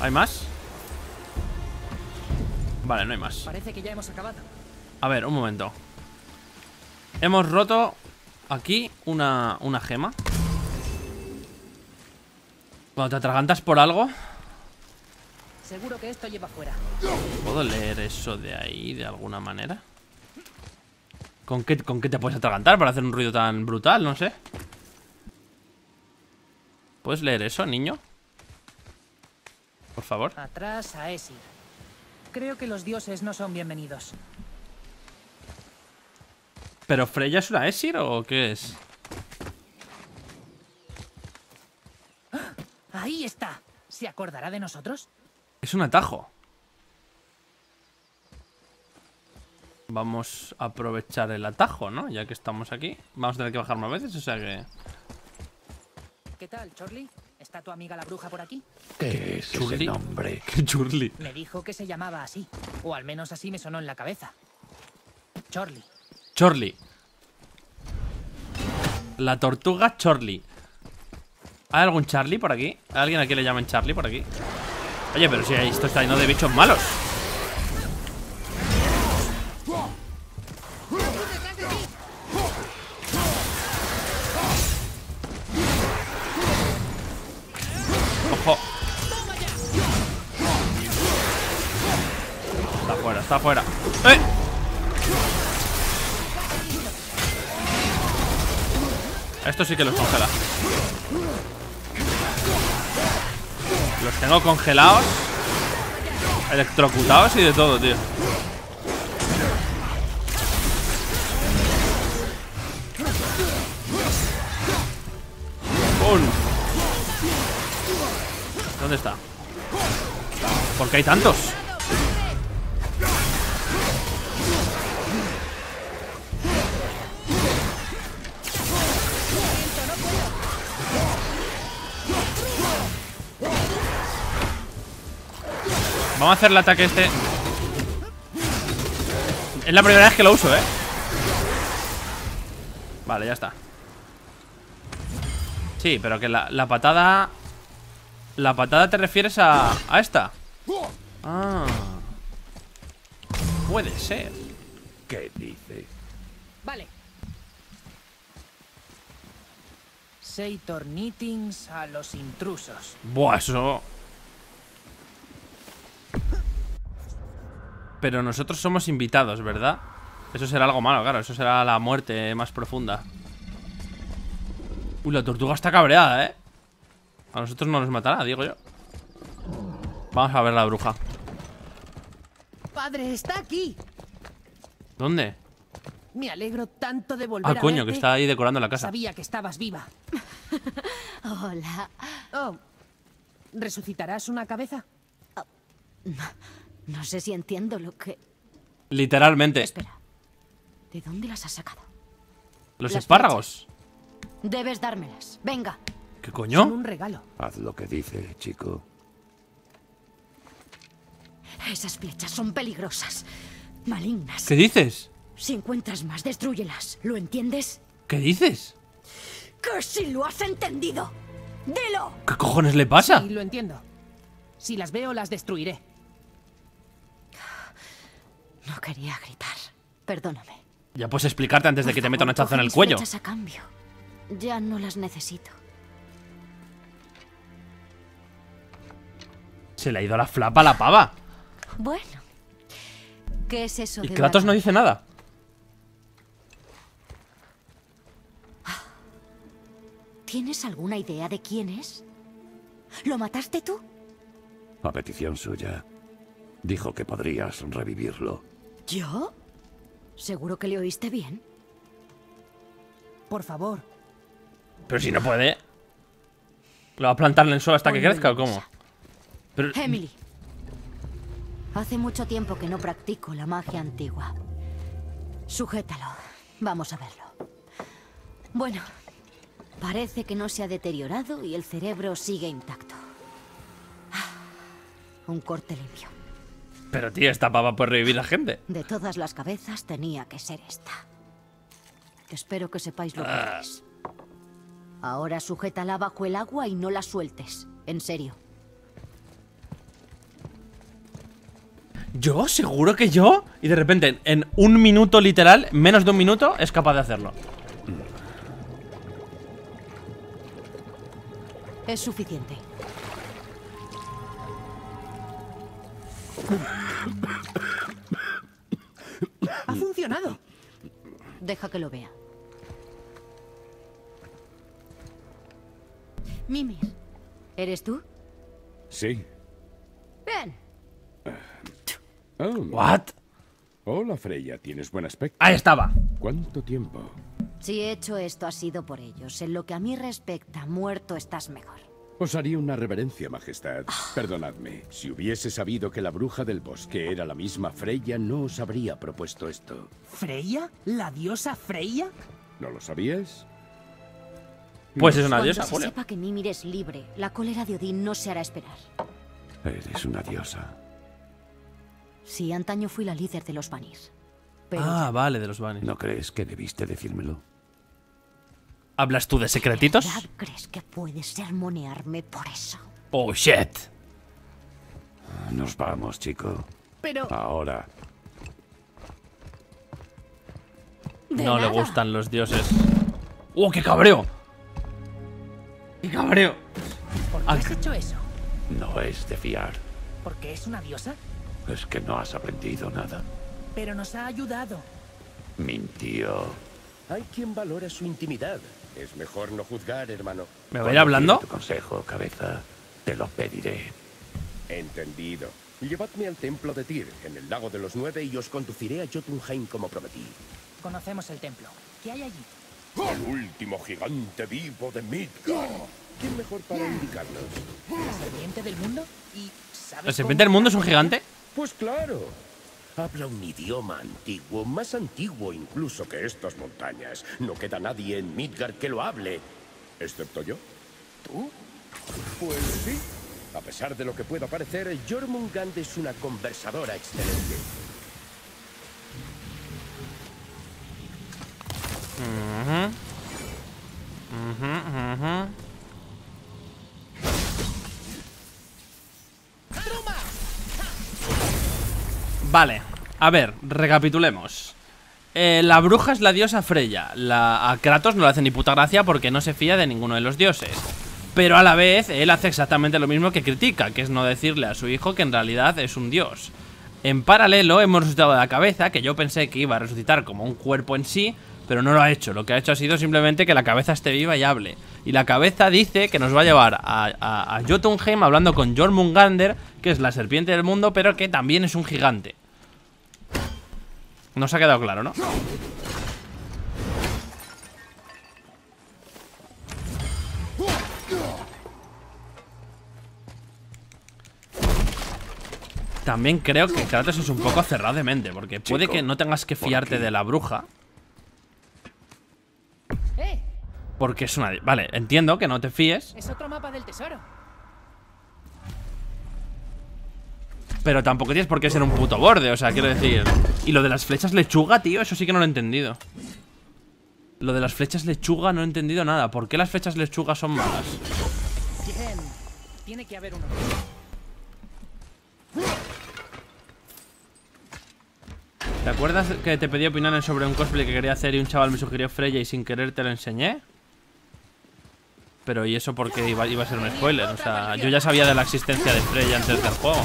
¿Hay más? Vale, no hay más Parece que ya hemos acabado. A ver, un momento Hemos roto aquí una, una gema Cuando te atragantas por algo Seguro que esto lleva fuera. ¿Puedo leer eso de ahí de alguna manera? ¿Con qué, ¿Con qué te puedes atragantar para hacer un ruido tan brutal? No sé ¿Puedes leer eso, niño? Por favor Atrás a Esir. Creo que los dioses no son bienvenidos. ¿Pero Freya es una Esir o qué es? Ahí está. ¿Se acordará de nosotros? Es un atajo Vamos a aprovechar el atajo, ¿no? Ya que estamos aquí Vamos a tener que bajar más veces, o sea que... ¿Qué tal, Chorley? ¿Está tu amiga la bruja por aquí? ¿Qué es ese Churli. nombre? ¡Qué churli! Me dijo que se llamaba así. O al menos así me sonó en la cabeza. Chorley. Chorli La tortuga Chorli ¿Hay algún Charlie por aquí? ¿Hay alguien a quien le llamen Charlie por aquí? Oye, pero si esto está lleno de bichos malos que los congela Los tengo congelados Electrocutados y de todo, tío. ¿Dónde está? ¿Por qué hay tantos? Vamos a hacer el ataque este Es la primera vez que lo uso, ¿eh? Vale, ya está Sí, pero que la, la patada La patada te refieres a, a esta Ah Puede ser ¿Qué dice? Vale. Seitor Knittings a los intrusos. Buah, eso Pero nosotros somos invitados, ¿verdad? Eso será algo malo, claro Eso será la muerte más profunda Uy, la tortuga está cabreada, ¿eh? A nosotros no nos matará, digo yo Vamos a ver la bruja ¡Padre, está aquí! ¿Dónde? Me alegro tanto de volver Ah, a coño, verte. que está ahí decorando la casa Sabía que estabas viva. Hola. Oh, ¿resucitarás una cabeza? No sé si entiendo lo que... Literalmente Espera. ¿De dónde las has sacado? Los Las espárragos Debes dármelas. Venga. ¿Qué Son coño? un regalo. Haz lo que dice, chico. Esas flechas son peligrosas. Malignas. ¿Qué dices? Si encuentras más, destruyelas. ¿Lo entiendes? ¿Qué dices? ¡Que si lo has entendido! ¡Dilo! ¿Qué cojones le pasa? Sí, lo entiendo. Si las veo, las destruiré. Quería gritar. Perdóname. Ya puedes explicarte antes de que te meta un hachazo en el cuello a cambio. Ya no las necesito. Se le ha ido la flapa a la pava Bueno. ¿Qué es eso Y de Kratos no dice nada ¿Tienes alguna idea de quién es? ¿Lo mataste tú? A petición suya. Dijo que podrías revivirlo. ¿Yo? ¿Seguro que le oíste bien? Por favor, Pero si no puede ¿Lo va a plantar en el suelo hasta que crezca o cómo? Pero, Emily. Hace mucho tiempo que no practico la magia antigua. Sujétalo. Vamos a verlo. Bueno, parece que no se ha deteriorado y el cerebro sigue intacto. Ah, Un corte limpio. Pero tío, esta pava puede revivir a gente De todas las cabezas tenía que ser esta. Espero que sepáis lo que es. Ahora sujétala bajo el agua y no la sueltes. En serio. Yo, seguro que yo. Y de repente, en un minuto literal, menos de un minuto, es capaz de hacerlo. Es suficiente. ¡Ha funcionado! Deja que lo vea. Mimir, ¿eres tú? Sí. Bien. Oh, ¿What? Hola, Freya. Tienes buen aspecto. Ahí estaba. ¿Cuánto tiempo? Si he hecho esto ha sido por ellos. En lo que a mí respecta, muerto estás mejor. Os haría una reverencia, Majestad. Perdonadme. Si hubiese sabido que la bruja del bosque era la misma Freya, no os habría propuesto esto. ¿Freya? ¿La diosa Freya? ¿No lo sabías? Pues es una Cuando diosa, se Julio. sepa que Mimir es libre, la cólera de Odín no se hará esperar. Eres una diosa. Sí, antaño fui la líder de los Vanir. Pero Ah, vale, de los Banis. ¿No crees que debiste decírmelo? ¿Hablas tú de secretitos? ¿verdad crees que puedes sermonearme por eso? Oh, shit. Nos vamos, chico. Pero... Ahora. De No le gustan los dioses. ¡Oh, qué cabreo! ¡Qué cabreo! ¿Por qué has hecho eso? No es de fiar. ¿Porque es una diosa? Es que no has aprendido nada. Pero nos ha ayudado. Mintió. Hay quien valora su intimidad. Es mejor no juzgar, hermano. ¿Me va a ir hablando? Tu consejo, cabeza. Te lo pediré. Entendido. Llevadme al templo de Tyr, en el lago de los nueve, y os conduciré a Jotunheim como prometí. Conocemos el templo. ¿Qué hay allí? El último gigante vivo de Midgard. ¿Quién mejor para indicarnos? ¿La serpiente del mundo? ¿Y sabes ¿La serpiente del mundo es un gigante? Pues claro. Habla un idioma antiguo, más antiguo incluso que estas montañas. No queda nadie en Midgard que lo hable, excepto yo. ¿Tú? Pues sí. A pesar de lo que pueda parecer, Jormungand es una conversadora excelente. Vale, a ver, recapitulemos. Eh, la bruja es la diosa Freya. La, a Kratos no le hace ni puta gracia porque no se fía de ninguno de los dioses. Pero a la vez, él hace exactamente lo mismo que critica, que es no decirle a su hijo que en realidad es un dios. En paralelo, hemos resucitado de la cabeza, que yo pensé que iba a resucitar como un cuerpo en sí, pero no lo ha hecho. Lo que ha hecho ha sido simplemente que la cabeza esté viva y hable. Y la cabeza dice que nos va a llevar a, a, a Jotunheim hablando con Jormungander, que es la serpiente del mundo, pero que también es un gigante. No se ha quedado claro, ¿no? También creo que Kratos es un poco cerrado de mente, porque puede Chico, que no tengas que fiarte de la bruja, ¡Eh! porque es una... Vale, entiendo que no te fíes, Es otro mapa del tesoro. Pero tampoco tienes por qué ser un puto borde, o sea, quiero decir... Y lo de las flechas lechuga, tío, eso sí que no lo he entendido. Lo de las flechas lechuga no he entendido nada. ¿Por qué las flechas lechuga son malas? Tiene que haber uno. ¿Te acuerdas que te pedí opiniones sobre un cosplay que quería hacer y un chaval me sugirió Freya y sin querer te lo enseñé? Pero ¿y eso porque iba, iba a ser un spoiler? O sea, yo ya sabía de la existencia de Freya antes del juego.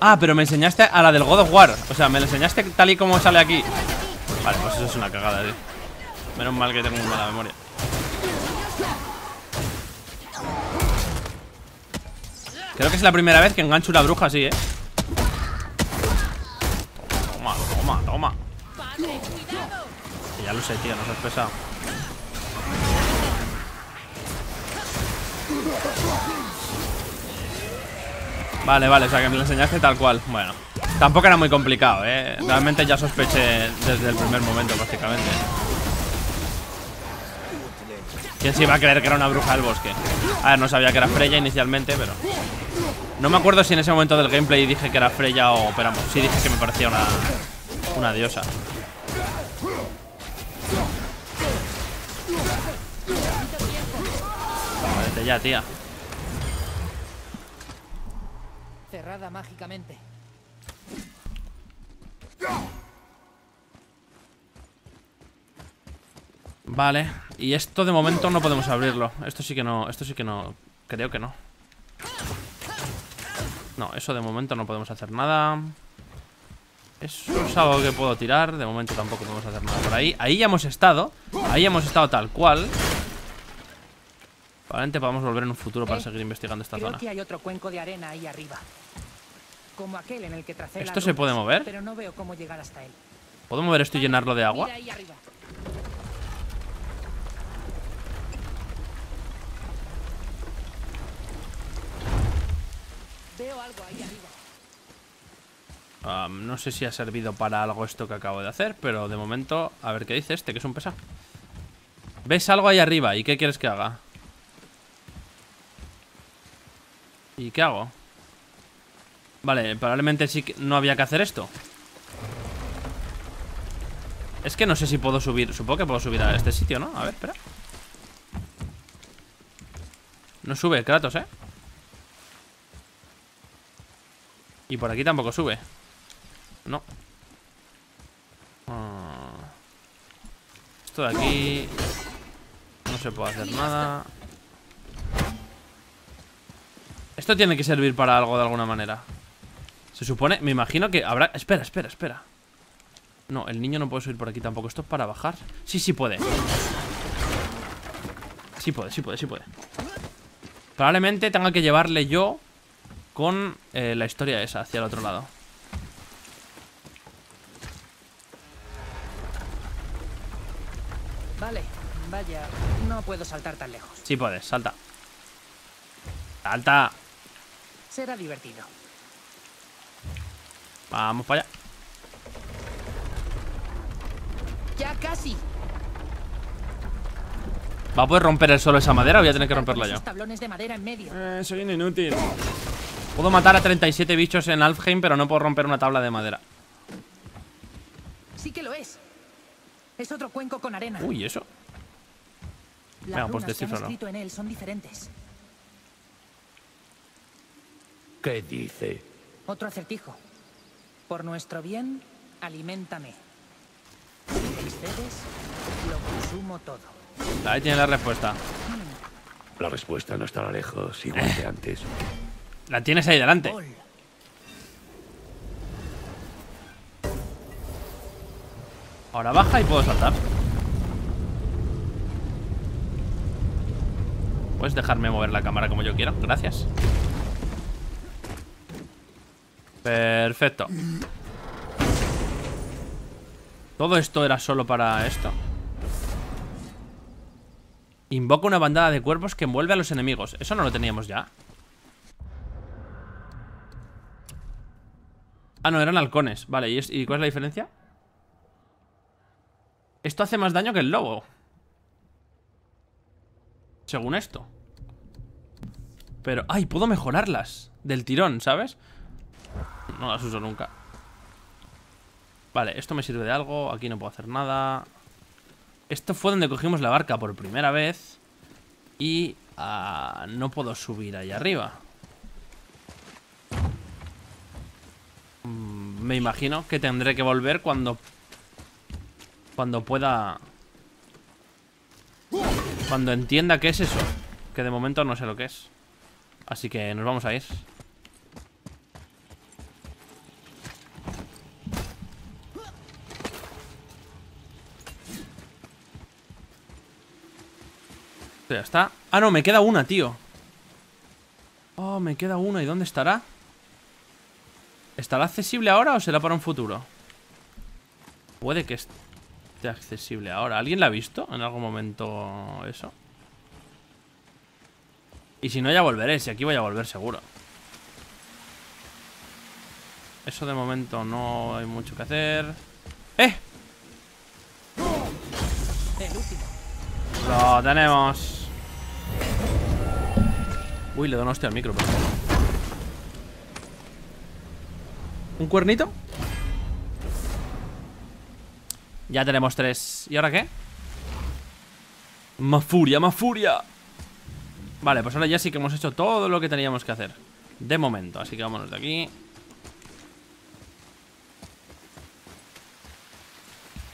Ah, pero me enseñaste a la del God of War. O sea, me la enseñaste tal y como sale aquí. Vale, pues eso es una cagada, tío. Menos mal que tengo muy mala memoria. Creo que es la primera vez que engancho una bruja así, ¿eh? Toma, toma, toma. Ya lo sé, tío, no seas pesado. Vale, vale, o sea que me lo enseñaste tal cual. Bueno, tampoco era muy complicado, ¿eh? Realmente ya sospeché desde el primer momento, prácticamente. ¿Quién se iba a creer que era una bruja del bosque? A ver, no sabía que era Freya inicialmente, pero... No me acuerdo si en ese momento del gameplay dije que era Freya o... Pero vamos, sí dije que me parecía una... Una diosa. Vete ya, tía. Mágicamente. Vale, y esto de momento no podemos abrirlo. Esto sí que no, esto sí que no Creo que no. No, eso de momento no podemos hacer nada. Eso es algo que puedo tirar De momento tampoco podemos hacer nada por ahí. Ahí ya hemos estado Ahí hemos estado tal cual Probablemente podamos volver en un futuro para Eh, seguir investigando esta Creo zona que hay otro cuenco de arena ahí arriba. Como aquel en el que tracé ¿Esto se rutas, puede mover? Pero no veo cómo llegar hasta él. ¿Puedo mover esto y llenarlo de agua? Mira ahí arriba. Veo algo ahí arriba. Um, no sé si ha servido para algo esto que acabo de hacer Pero de momento, a ver qué dice este Que es un pesado ¿Ves algo ahí arriba? ¿Y qué quieres que haga? ¿Y qué hago? Vale, probablemente sí que no había que hacer esto Es que no sé si puedo subir Supongo que puedo subir a este sitio, ¿no? A ver, espera No sube Kratos, ¿eh? Y por aquí tampoco sube no. Ah. Esto de aquí... No se puede hacer nada. Esto tiene que servir para algo de alguna manera. Se supone... Me imagino que habrá... Espera, espera, espera. No, el niño no puede subir por aquí tampoco. Esto es para bajar. Sí, sí puede. Sí puede, sí puede, sí puede. Probablemente tenga que llevarle yo con eh, la historia esa hacia el otro lado. Vale, vaya, no puedo saltar tan lejos. Sí puedes, salta. Salta. Será divertido. Vamos para allá. Ya casi. ¿Va a poder romper el suelo esa madera o voy a tener que romperla yo? tablones de madera en medio. Eh, soy un inútil. Puedo matar a 37 bichos en Alfheim, pero no puedo romper una tabla de madera. Sí que lo es. Es otro cuenco con arena. Uy, ¿eso? Las venga, pues escrito en él son diferentes. ¿Qué dice? Otro acertijo. Por nuestro bien. Si excedes, lo consumo todo. Ahí tiene la respuesta. La respuesta no estará lejos, igual que antes. La tienes ahí delante. Ol. Ahora baja y puedo saltar. Puedes dejarme mover la cámara como yo quiero. Gracias. Perfecto. Todo esto era solo para esto. Invoca una bandada de cuerpos que envuelve a los enemigos. Eso no lo teníamos ya. Ah, no, eran halcones. Vale, ¿y, es- ¿y cuál es la diferencia? Esto hace más daño que el lobo. Según esto. Pero, ay, puedo mejorarlas Del tirón, ¿sabes? No las uso nunca. Vale, esto me sirve de algo Aquí no puedo hacer nada. Esto fue donde cogimos la barca por primera vez Y ah, no puedo subir ahí arriba. Mm, Me imagino que tendré que volver cuando Cuando pueda Cuando entienda qué es eso Que de momento no sé lo que es. Así que nos vamos a ir Esto ya está Ah, no, me queda una, tío Oh, me queda una ¿Y dónde estará? ¿Estará accesible ahora o será para un futuro? Puede que esté accesible ahora ¿Alguien la ha visto en algún momento eso? Y si no ya volveré, si aquí voy a volver seguro Eso de momento no hay mucho que hacer ¡Eh! El último. Lo tenemos Uy, le doy una hostia al micro. ¿Un cuernito? Ya tenemos tres ¿Y ahora qué? Más furia, más furia Vale, pues ahora ya sí que hemos hecho todo lo que teníamos que hacer De momento, así que vámonos de aquí.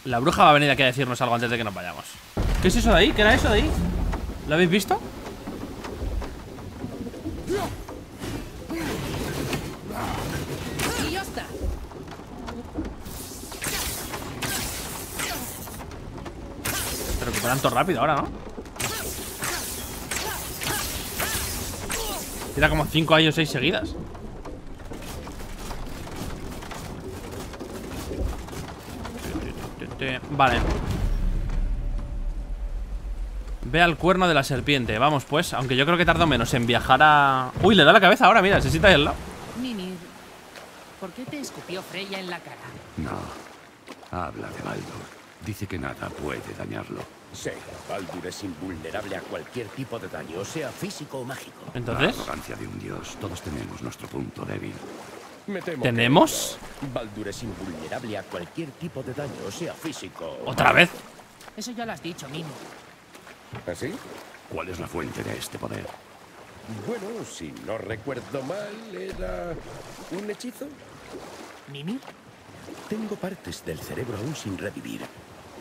La bruja va a venir aquí a decirnos algo antes de que nos vayamos. ¿Qué es eso de ahí? ¿Qué era eso de ahí? ¿Lo habéis visto? Se recuperan todo rápido ahora, ¿no? Tira como 5 años 6 seguidas. Vale. Ve al cuerno de la serpiente. Vamos, pues. Aunque yo creo que tardo menos en viajar a... Uy, le da la cabeza ahora, mira. Se sienta ahí al lado. Mimir, ¿por qué te escupió Freya en la cara? No. Habla de Baldur. Dice que nada puede dañarlo. Sí, Baldur es invulnerable a cualquier tipo de daño, sea físico o mágico. La Entonces, arrogancia de un dios. Todos tenemos nuestro punto débil. Me temo ¿tenemos? que Baldur es invulnerable a cualquier tipo de daño, sea físico o ¿Otra vez? Eso ya lo has dicho, Mimir. ¿Así? ¿Cuál es la fuente de este poder? Bueno, si no recuerdo mal, era un hechizo. ¿Mimir? Tengo partes del cerebro aún sin revivir.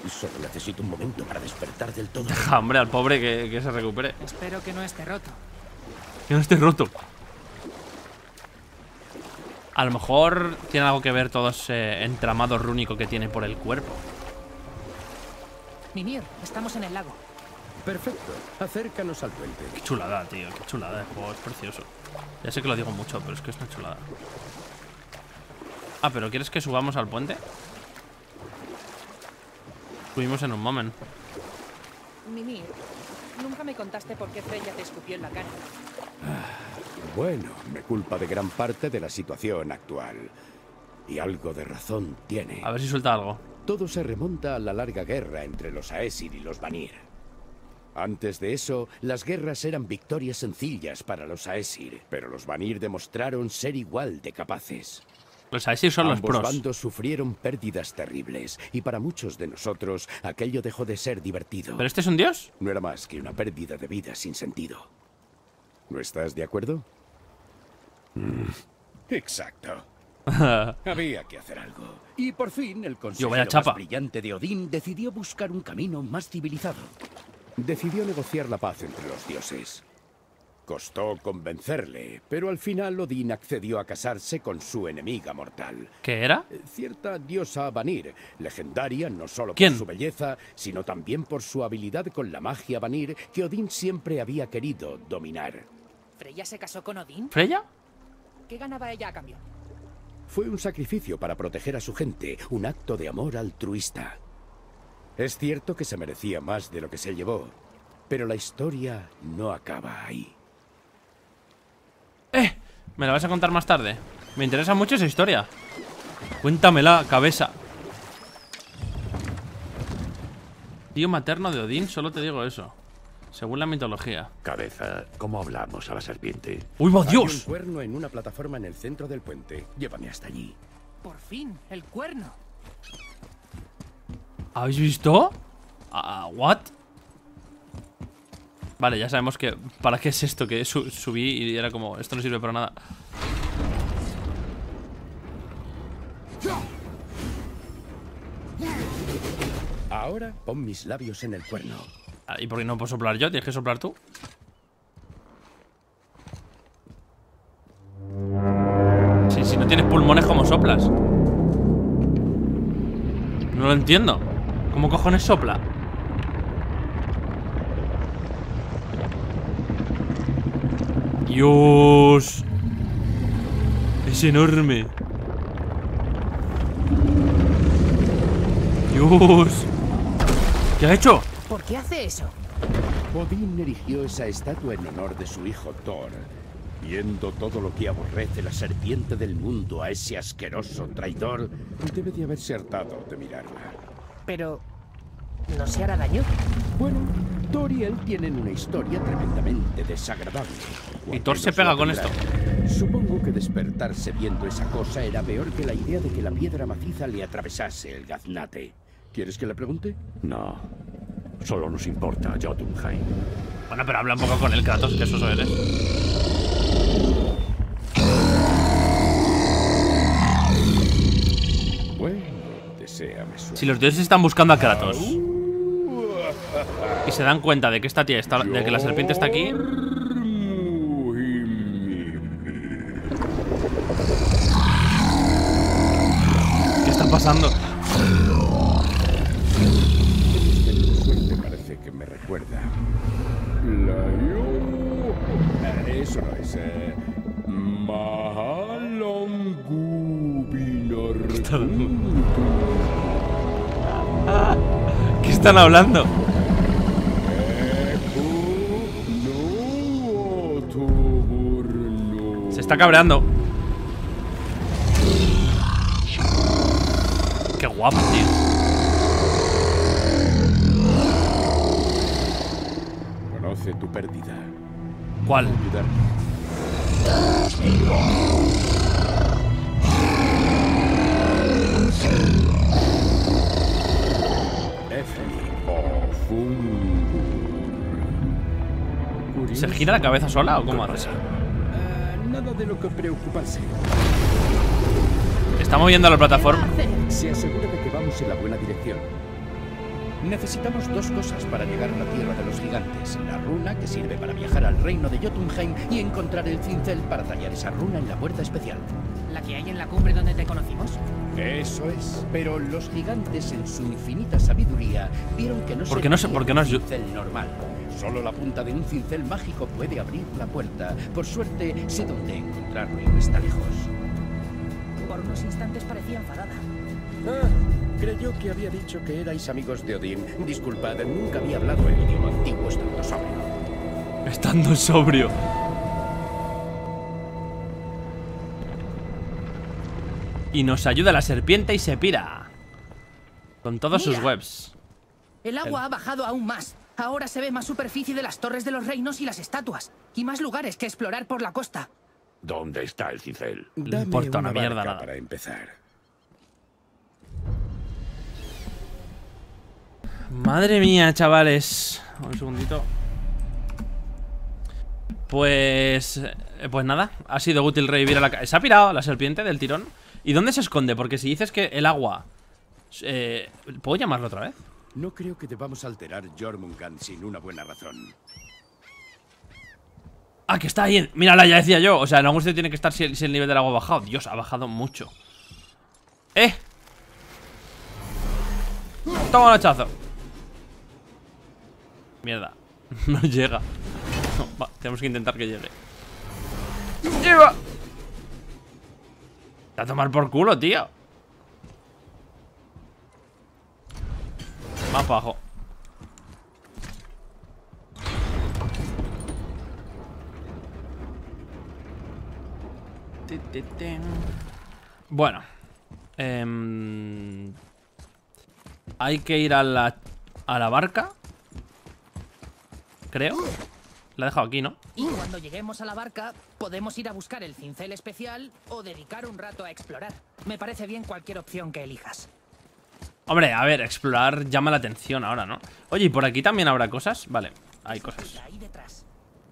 Y solo necesito un momento para despertar del todo. Deja, hombre, al pobre que, que se recupere. Espero que no esté roto. Que no esté roto. A lo mejor tiene algo que ver todo ese entramado rúnico que tiene por el cuerpo. Mimir, estamos en el lago. Perfecto. Acércanos al puente. Qué chulada, tío, qué chulada. El juego es precioso. Ya sé que lo digo mucho, pero es que es una chulada. Ah, pero ¿quieres que subamos al puente? Subimos en un moment. Mimir, nunca me contaste por qué Freya te escupió en la cara. Bueno, me culpa de gran parte de la situación actual. Y algo de razón tiene. A ver si suelta algo. Todo se remonta a la larga guerra entre los Aesir y los Vanir. Antes de eso, las guerras eran victorias sencillas para los Aesir, pero los Vanir demostraron ser igual de capaces. Los Aesir son los pros. bandos sufrieron pérdidas terribles, y para muchos de nosotros aquello dejó de ser divertido. ¿Pero este es un dios? No era más que una pérdida de vida sin sentido. ¿No estás de acuerdo? Mm, Exacto. Había que hacer algo. Y por fin el chapa. más brillante de Odín decidió buscar un camino más civilizado. Decidió negociar la paz entre los dioses. Costó convencerle, pero al final Odín accedió a casarse con su enemiga mortal. ¿Qué era? Eh, Cierta diosa Vanir, legendaria no solo ¿Quién? por su belleza, sino también por su habilidad con la magia Vanir que Odín siempre había querido dominar. ¿Freya se casó con Odín? ¿Freya? ¿Qué ganaba ella a cambio? Fue un sacrificio para proteger a su gente, un acto de amor altruista. Es cierto que se merecía más de lo que se llevó, pero la historia no acaba ahí. ¡Eh! ¿Me la vas a contar más tarde? Me interesa mucho esa historia. Cuéntamela, cabeza. Tío materno de Odín, solo te digo eso. Según la mitología. Cabeza, ¿cómo hablamos a la serpiente? ¡Uy, va Hay un Dios! cuerno en una plataforma en el centro del puente. Llévame hasta allí. Por fin, el cuerno. ¿Habéis visto? Ah, ¿What? Vale, ya sabemos que... ¿Para qué es esto? Que su- subí y era como... Esto no sirve para nada. Ahora pon mis labios en el cuerno. Ah, ¿Y por qué no puedo soplar yo? ¿Tienes que soplar tú? Si, si no tienes pulmones, ¿cómo soplas? No lo entiendo. ¿Cómo cojones sopla? Dios. Es enorme. Dios. ¿Qué ha hecho? ¿Por qué hace eso? Odín erigió esa estatua en honor de su hijo Thor. Viendo todo lo que aborrece la serpiente del mundo a ese asqueroso traidor, debe de haberse hartado de mirarla. Pero... ¿No se hará daño? Bueno, Thor y él tienen una historia tremendamente desagradable. Y Thor se pega con esto. Supongo que despertarse viendo esa cosa era peor que la idea de que la piedra maciza le atravesase el gaznate. ¿Quieres que le pregunte? No. Solo nos importa Jotunheim. Bueno, pero habla un poco con el Kratos, que eso eres. Bueno, sea me suena. Si los dioses están buscando a Kratos y se dan cuenta de que esta tía está, de que la serpiente está aquí, ¿qué está pasando? Suerte parece que me recuerda. La Eso no es. Eh, Mahalongubinar- ¿Qué están hablando? Se está cabreando. Qué guapo, tío. Conoce tu pérdida. ¿Cuál? ¿Se gira la cabeza sola o cómo hace? Ah, nada de lo que preocuparse. Está moviendo la plataforma. Se asegura de que vamos en la buena dirección. Necesitamos dos cosas para llegar a la Tierra de los Gigantes. La runa, que sirve para viajar al reino de Jotunheim, y encontrar el cincel para tallar esa runa en la puerta especial. ¿La que hay en la cumbre donde te conocimos? Eso es. Pero los gigantes, en su infinita sabiduría, vieron que no ¿Por qué no se- valía por qué de no es cincel normal. Solo la punta de un cincel mágico puede abrir la puerta. Por suerte, sé dónde encontrarlo y no está lejos. Por unos instantes parecía enfadada. Ah, creyó que había dicho que erais amigos de Odín. Disculpad, nunca había hablado el idioma antiguo estando sobrio. Estando sobrio. Y nos ayuda la serpiente y se pira. Con todos sus webs. El agua ha bajado aún más. Ahora se ve más superficie de las torres de los reinos y las estatuas. Y más lugares que explorar por la costa. ¿Dónde está el? Le Dame importa una mierda nada. para empezar. Madre mía, chavales. Un segundito. Pues... eh, Pues nada, ha sido útil revivir a la... ca- Se ha pirado la serpiente del tirón. ¿Y dónde se esconde? Porque si dices que el agua... eh, ¿Puedo llamarlo otra vez? No creo que debamos alterar Jormungand sin una buena razón. Ah, que está ahí. Mírala, ya decía yo. O sea, el angustia tiene que estar si el, nivel del agua ha bajado. Dios, ha bajado mucho. ¡Eh! Toma un hachazo. Mierda. No llega. Va, tenemos que intentar que llegue. ¡Llega! A tomar por culo, tío. Más para abajo. Bueno. Em, hay que ir a la, a la barca. Creo. La he dejado aquí, ¿no? Y cuando lleguemos a la barca, podemos ir a buscar el cincel especial o dedicar un rato a explorar. Me parece bien cualquier opción que elijas. Hombre, a ver, explorar llama la atención ahora, ¿no? Oye, ¿y por aquí también habrá cosas? Vale, hay cosas.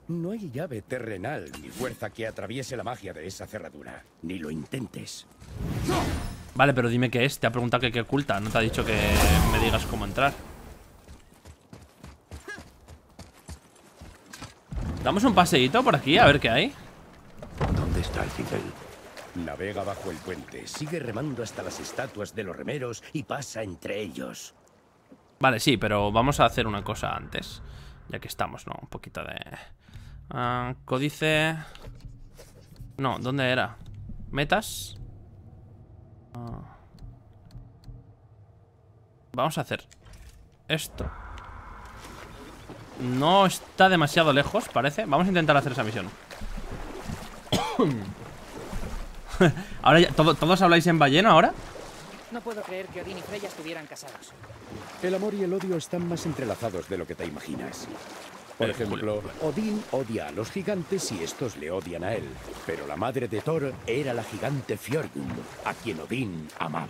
No hay llave terrenal ni fuerza que atraviese la magia de esa cerradura. Ni lo intentes. Vale, pero dime qué es. Te ha preguntado que qué oculta. No te ha dicho que me digas cómo entrar. Damos un paseíto por aquí a ver qué hay. ¿Dónde está el cincel? Navega bajo el puente, sigue remando hasta las estatuas de los remeros y pasa entre ellos. Vale, sí, pero vamos a hacer una cosa antes. Ya que estamos, ¿no? Un poquito de... ah, códice... No, ¿dónde era? ¿Metas? Ah. Vamos a hacer esto. No está demasiado lejos, parece. Vamos a intentar hacer esa misión. ahora ya, ¿todo- ¿Todos habláis en balleno ahora? No puedo creer que Odín y Freya estuvieran casados. El amor y el odio están más entrelazados de lo que te imaginas. Por Eh, ejemplo, Odín odia a los gigantes y estos le odian a él. Pero la madre de Thor era la gigante Fjörgyn, a quien Odín amaba.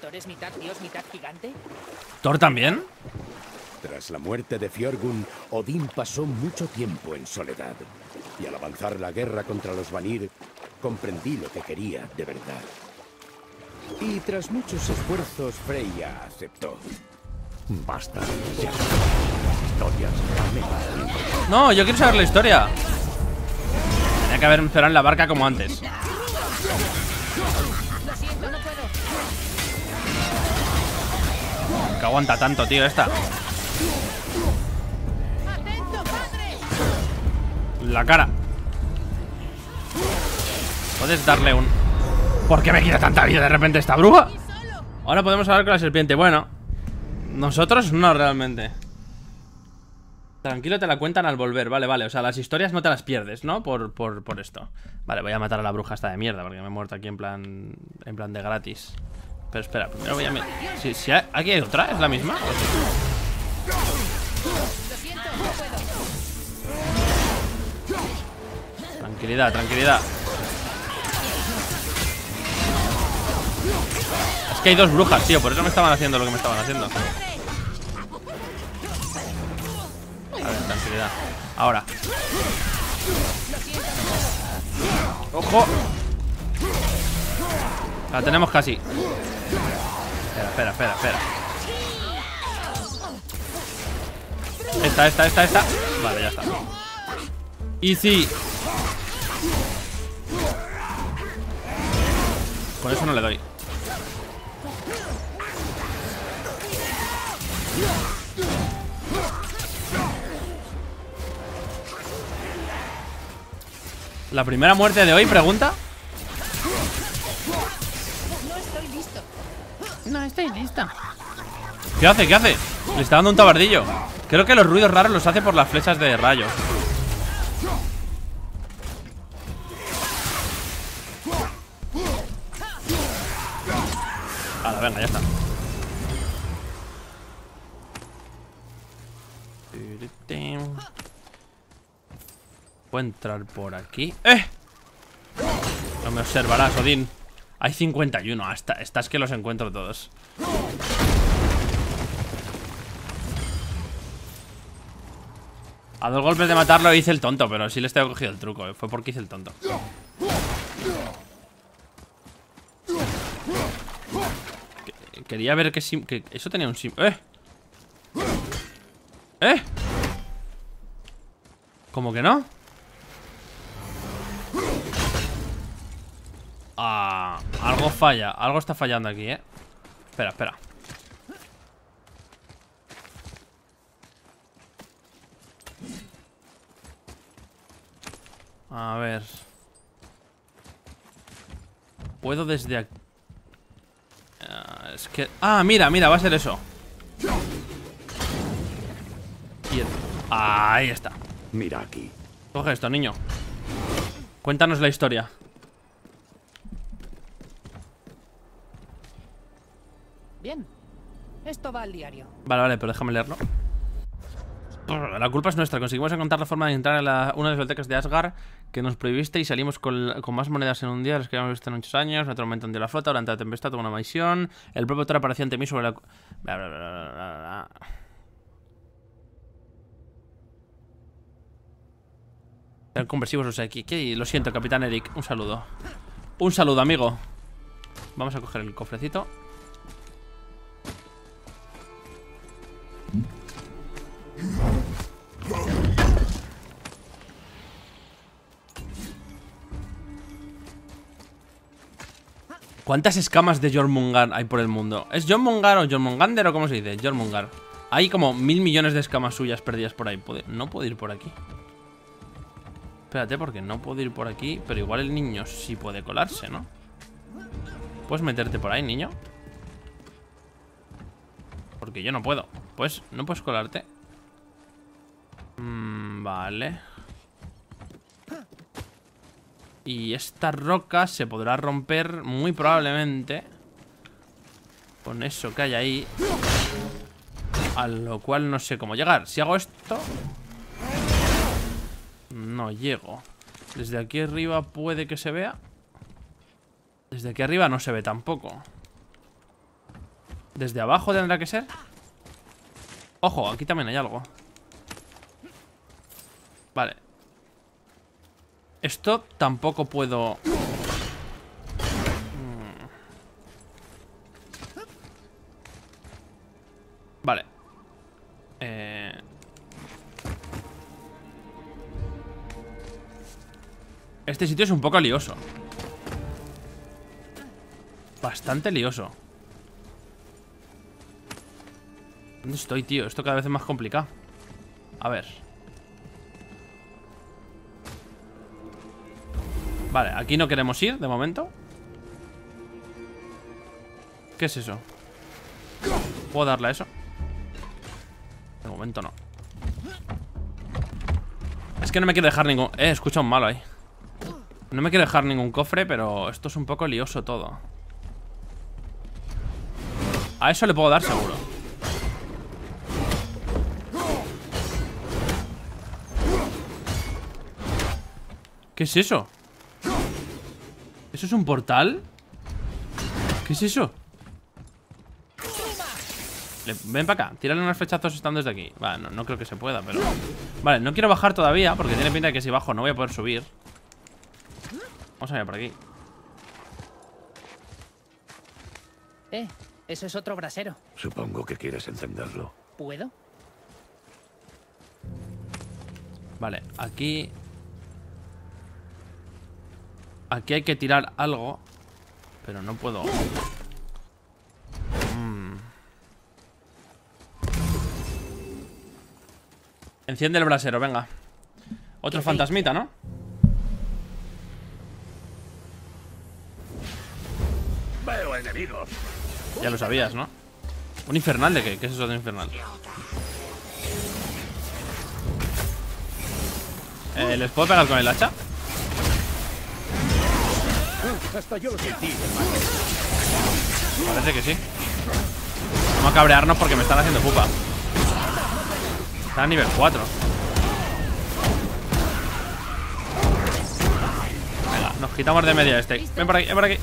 ¿Thor es mitad dios, mitad gigante? ¿Thor también? Tras la muerte de Fjörgyn, Odín pasó mucho tiempo en soledad. Y al avanzar la guerra contra los Vanir, comprendí lo que quería de verdad. Y tras muchos esfuerzos, Freya aceptó. Basta. Ya. Historias. me valen. No, yo quiero saber la historia. Tenía que haber esperado en la barca como antes. Lo siento, no puedo. Que aguanta tanto, tío, esta. La cara. Puedes darle un... ¿Por qué me quita tanta vida de repente esta bruja? Ahora podemos hablar con la serpiente. Bueno, nosotros no realmente. Tranquilo, te la cuentan al volver. Vale, vale. O sea, las historias no te las pierdes, ¿no? Por, por, por esto. Vale, voy a matar a la bruja esta de mierda porque me he muerto aquí en plan... En plan de gratis. Pero espera, primero voy a mirar. Si, si hay- ¿Aquí hay otra? ¿Es la misma? Tranquilidad, tranquilidad. Es que hay dos brujas, tío, por eso me estaban haciendo lo que me estaban haciendo. A ver, tranquilidad. Ahora. ¡Ojo! La tenemos casi. Espera, espera, espera, espera. Esta, esta, esta, esta. Vale, ya está. Easy. Con eso no le doy. La primera muerte de hoy, pregunta. No estoy listo. No estoy lista. ¿Qué hace? ¿Qué hace? Le está dando un tabardillo. Creo que los ruidos raros los hace por las flechas de rayo. Puedo entrar por aquí. ¡Eh! No me observarás, Odín. Hay 51. Hasta estas que los encuentro todos. A dos golpes de matarlo hice el tonto, pero sí les tengo cogido el truco. eh. Fue porque hice el tonto. Que- Quería ver que, sim- que eso tenía un sim. ¡Eh! ¡Eh! ¿Cómo que no? Algo falla, algo está fallando aquí, ¿eh? Espera, espera. A ver. Puedo desde aquí. Ah, es que. Ah, mira, mira, va a ser eso. Y el- Ahí está. Mira aquí. Coge esto, niño. Cuéntanos la historia. Bien. Esto va al diario. Vale, vale, pero déjame leerlo. La culpa es nuestra. Conseguimos encontrar la forma de entrar en la- una de las bibliotecas de Asgard que nos prohibiste y salimos con, más monedas en un día de las que habíamos visto en muchos años. Una tormenta hundió la flota durante la tempestad, tuvo una misión. El propio Thor apareció ante mí sobre la. Bla, bla, bla. Eran conversivos los aquí. Lo siento, Capitán Eric. Un saludo. Un saludo, amigo. Vamos a coger el cofrecito. ¿Cuántas escamas de Jormungar hay por el mundo? ¿Es Jormungar o Jormungander o cómo se dice? Jormungar. Hay como mil millones de escamas suyas perdidas por ahí. ¿Puede- No puedo ir por aquí. Espérate, porque no puedo ir por aquí. Pero igual el niño sí puede colarse, ¿no? ¿Puedes meterte por ahí, niño? Porque yo no puedo. Pues, ¿no puedes colarte? Mm, vale. Y esta roca se podrá romper muy probablemente con eso que hay ahí. A lo cual no sé cómo llegar. Si hago esto... No llego. Desde aquí arriba puede que se vea. Desde aquí arriba no se ve tampoco. Desde abajo tendrá que ser. Ojo, aquí también hay algo. Vale. Esto tampoco puedo... Mm. Vale. Eh... Este sitio es un poco lioso. Bastante lioso. ¿Dónde estoy, tío? Esto cada vez es más complicado. A ver... Vale, aquí no queremos ir, de momento. ¿Qué es eso? ¿Puedo darle a eso? De momento no. Es que no me quiero dejar ningún... Eh, escucha un malo ahí. No me quiero dejar ningún cofre, pero esto es un poco lioso todo. A eso le puedo dar seguro. ¿Qué es eso? ¿Eso es un portal? ¿Qué es eso? Le- ven para acá, tírale unos flechazos estando desde aquí Vale, no, no creo que se pueda, pero... Vale, no quiero bajar todavía Porque tiene pinta de que si bajo no voy a poder subir Vamos a ver por aquí Eh, eso es otro brasero. Supongo que quieres encenderlo. ¿Puedo? Vale, aquí... Aquí hay que tirar algo Pero no puedo... Mm. Enciende el brasero, venga Otro fantasmita, ¿no? Veo enemigos. Ya lo sabías, ¿no? ¿Un infernal de qué? ¿Qué es eso de infernal? Eh, ¿Les puedo pegar con el hacha? Parece que sí. Vamos a cabrearnos porque me están haciendo pupa. Está a nivel 4 Venga, nos quitamos de media este. Ven por aquí, ven por aquí.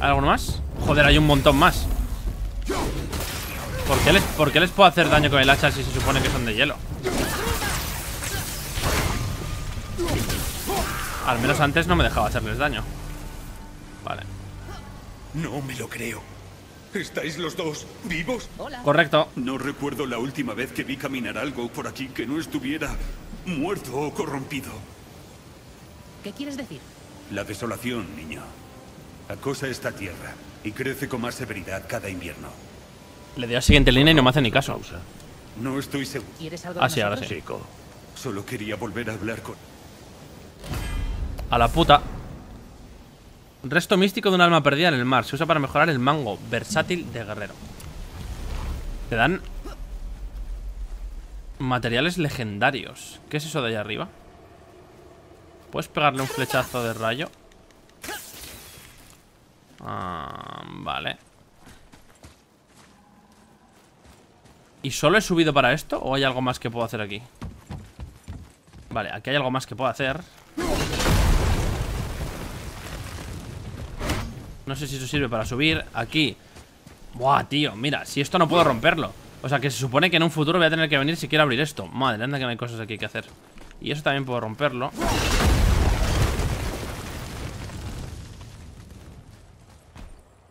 ¿Hay alguno más? Joder, hay un montón más. ¿Por qué, les, ¿Por qué les puedo hacer daño con el hacha si se supone que son de hielo? Al menos antes no me dejaba hacerles daño Vale, No me lo creo. ¿Estáis los dos vivos? Hola. correcto No recuerdo la última vez que vi caminar algo por aquí que no estuviera muerto o corrompido. ¿Qué quieres decir? La desolación, niño. Acosa esta tierra y crece con más severidad cada invierno. Le doy a siguiente línea y no me hace ni caso. No estoy seguro. ¿Quieres algo Ah, sí, ahora sí Chico, Solo quería volver a hablar con... A la puta Resto místico de un alma perdida en el mar Se usa para mejorar el mango versátil de guerrero Te dan Materiales legendarios ¿Qué es eso de ahí arriba? ¿Puedes pegarle un flechazo de rayo? Ah, vale ¿Y solo he subido para esto? ¿O hay algo más que puedo hacer aquí? Vale, aquí hay algo más que puedo hacer No sé si eso sirve para subir Aquí. Buah, tío, mira, si esto no puedo romperlo. O sea, que se supone que en un futuro voy a tener que venir si quiero abrir esto. Madre, anda que no hay cosas aquí que hacer. Y eso también puedo romperlo.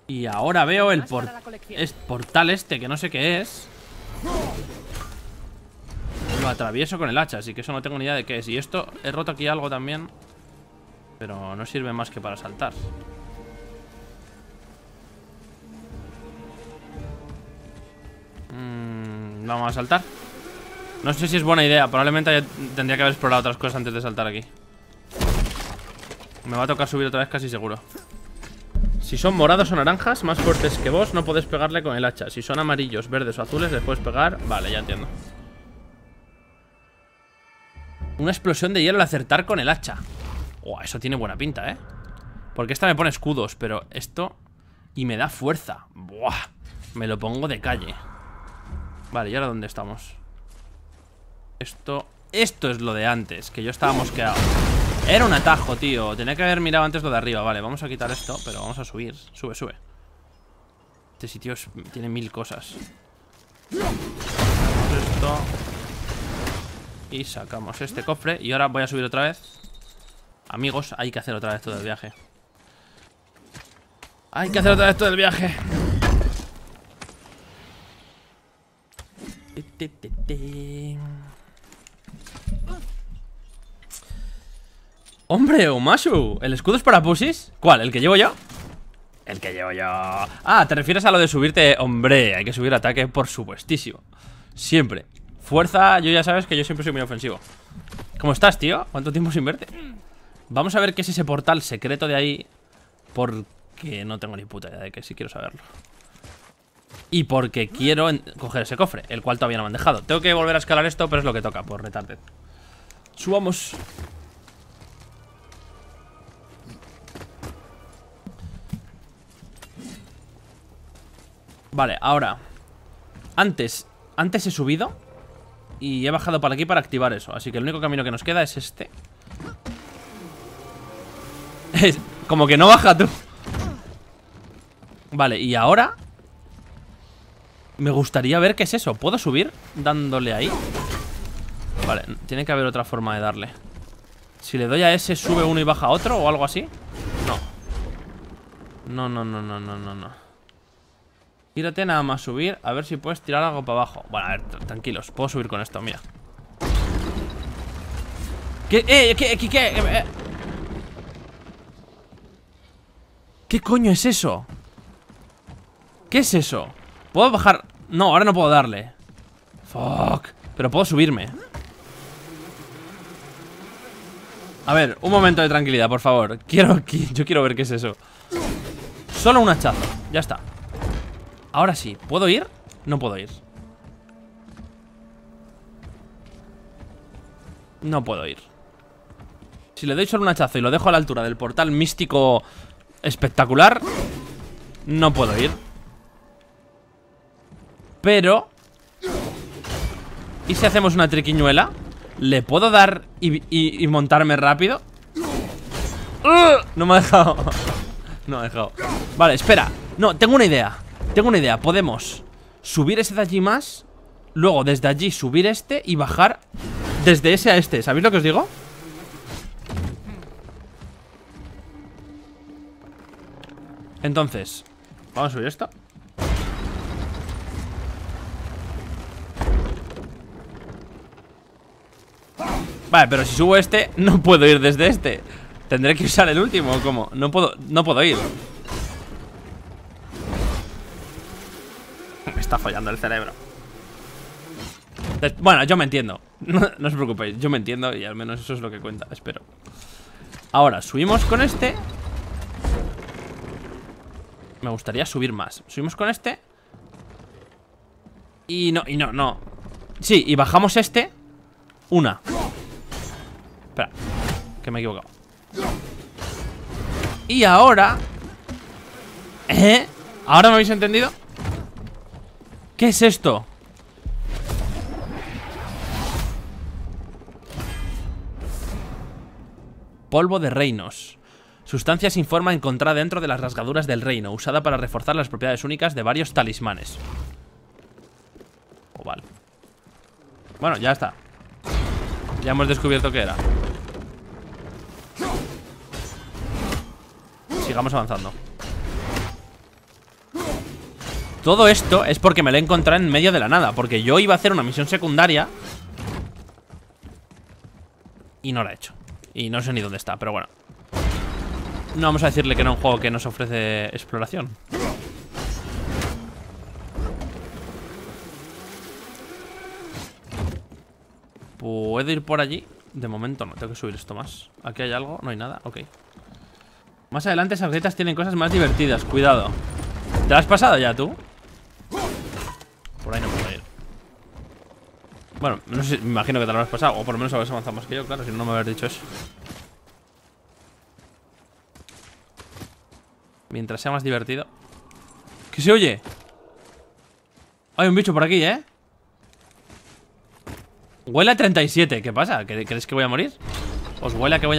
Y ahora veo el portal este, que no sé qué es. Lo atravieso con el hacha, así que eso no tengo ni idea de qué es. Y esto, he roto aquí algo también. Pero no sirve más que para saltar Vamos a saltar. No sé si es buena idea Probablemente tendría que haber explorado otras cosas antes de saltar aquí. Me va a tocar subir otra vez casi seguro. Si son morados o naranjas Más fuertes que vos no podés pegarle con el hacha. Si son amarillos, verdes o azules les puedes pegar. Vale, ya entiendo. Una explosión de hielo al acertar con el hacha. Oh, eso tiene buena pinta, ¿eh? Porque esta me pone escudos Pero esto... Y me da fuerza. Buah Me lo pongo de calle Vale, ¿y ahora dónde estamos? Esto... Esto es lo de antes Que yo estaba mosqueado. Era un atajo, tío. Tenía que haber mirado antes lo de arriba. Vale, vamos a quitar esto Pero vamos a subir. Sube, sube. Este sitio tiene mil cosas. Esto. Y sacamos este cofre. Y ahora voy a subir otra vez. Amigos, hay que hacer otra vez todo el viaje. Hay que hacer otra vez todo el viaje Hombre, Umashu ¿El escudo es para pushis? ¿Cuál? ¿El que llevo yo? El que llevo yo Ah, te refieres a lo de subirte Hombre, hay que subir ataque por supuestísimo Siempre Fuerza, yo ya sabes que yo siempre soy muy ofensivo ¿Cómo estás, tío? ¿Cuánto tiempo sin verte? Vamos a ver qué es ese portal secreto de ahí Porque no tengo ni puta idea de que si sí quiero saberlo y porque quiero coger ese cofre El cual todavía no me han dejado. Tengo que volver a escalar esto, pero es lo que toca por retarded. Subamos. Vale, ahora. Antes, antes he subido Y he bajado para aquí para activar eso. Así que el único camino que nos queda es este. Es, Como que no baja tú. Vale, y ahora Me gustaría ver qué es eso ¿Puedo subir dándole ahí? Vale, tiene que haber otra forma de darle Si le doy a ese sube uno y baja otro O algo así No No, no, no, no, no, no, no Tírate nada más subir A ver si puedes tirar algo para abajo Bueno, a ver, tranquilos Puedo subir con esto, mira ¿Qué? ¿Eh? ¿Qué? ¿Qué? ¿Qué? Eh. ¿Qué coño es eso? ¿Qué es eso? ¿Puedo bajar? No, ahora no puedo darle. Fuck. Pero puedo subirme. A ver, un momento de tranquilidad, por favor. Quiero, yo quiero ver qué es eso. Solo un hachazo, ya está. Ahora sí, ¿puedo ir? No puedo ir. No puedo ir. Si le doy solo un hachazo y lo dejo a la altura del portal místico espectacular No puedo ir Pero ¿Y si hacemos una triquiñuela? ¿Le puedo dar y, montarme rápido? No me ha dejado. No me ha dejado. Vale, espera. No, tengo una idea. Tengo una idea, podemos subir ese de allí más Luego desde allí subir este y bajar desde ese a este. ¿Sabéis lo que os digo? Entonces Vamos a subir esto Vale, pero si subo este No puedo ir desde este. Tendré que usar el último, ¿cómo? No puedo, no puedo ir. Está fallando el cerebro. Bueno, yo me entiendo. No, os preocupéis, yo me entiendo Y al menos eso es lo que cuenta, espero. Ahora, subimos con este. Me gustaría subir más. Subimos con este. Y no, y no, no. Sí, y bajamos este. Una Espera, que me he equivocado Y ahora ¿Eh? ¿Ahora me habéis entendido? ¿Qué es esto? Polvo de reinos Sustancia sin forma encontrada dentro de las rasgaduras del reino Usada para reforzar las propiedades únicas de varios talismanes oh, vale Bueno, ya está Ya hemos descubierto qué era Sigamos avanzando. Todo esto es porque me lo he encontrado en medio de la nada Porque yo iba a hacer una misión secundaria Y no la he hecho. Y no sé ni dónde está, pero bueno. No vamos a decirle que es un juego que nos ofrece exploración. ¿Puedo ir por allí? De momento no, tengo que subir esto más. ¿Aquí hay algo? No hay nada, ok Más adelante esas grietas tienen cosas más divertidas Cuidado ¿Te lo has pasado ya tú? Por ahí no puedo ir Bueno, me imagino que te lo habrás pasado O por lo menos habrás avanzado más que yo, claro Si no, me habrías dicho eso Mientras sea más divertido ¿Qué se oye? Hay un bicho por aquí, ¿eh? Huele a 37, ¿qué pasa? ¿Crees que voy a morir? ¿Os huele a que voy a